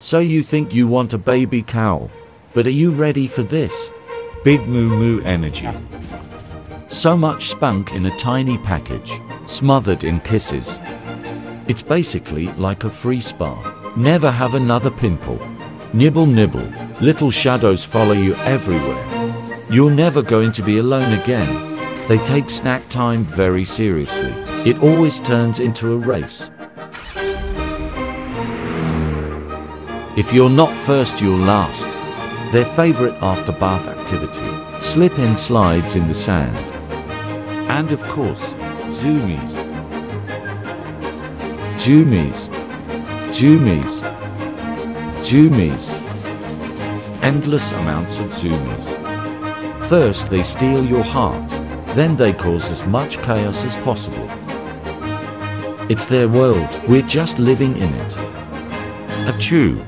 So you think you want a baby cow. But are you ready for this? Big Moo Moo Energy. So much spunk in a tiny package, smothered in kisses. It's basically like a free spa. Never have another pimple. Nibble nibble, little shadows follow you everywhere. You're never going to be alone again. They take snack time very seriously. It always turns into a race. If you're not first, you're last. Their favorite after bath activity slip in slides in the sand. And of course, Zoomies. Zoomies. Zoomies. Zoomies. Endless amounts of zoomies. First, they steal your heart. Then they cause as much chaos as possible. It's their world. We're just living in it. Achoo.